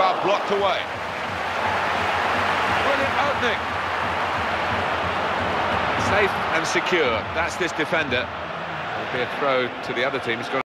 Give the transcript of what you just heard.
far blocked away. Brilliant opening. Safe and secure. That's this defender. It'll be a throw to the other team. He's got